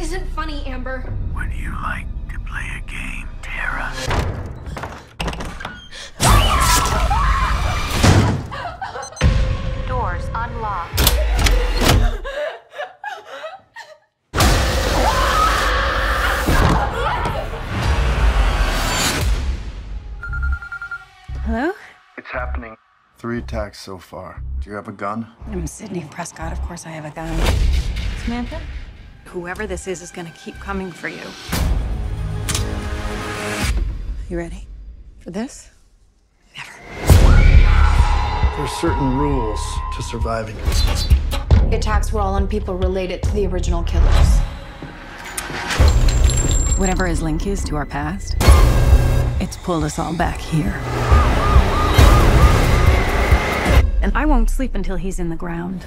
isn't funny, Amber. Would you like to play a game, Tara? Doors unlocked. Hello? It's happening. Three attacks so far. Do you have a gun? I'm Sidney Prescott. Of course I have a gun. Samantha? Whoever this is is gonna keep coming for you. You ready for this? Never. There's certain rules to surviving. The attacks were all on people related to the original killers. Whatever his link is to our past, it's pulled us all back here. And I won't sleep until he's in the ground.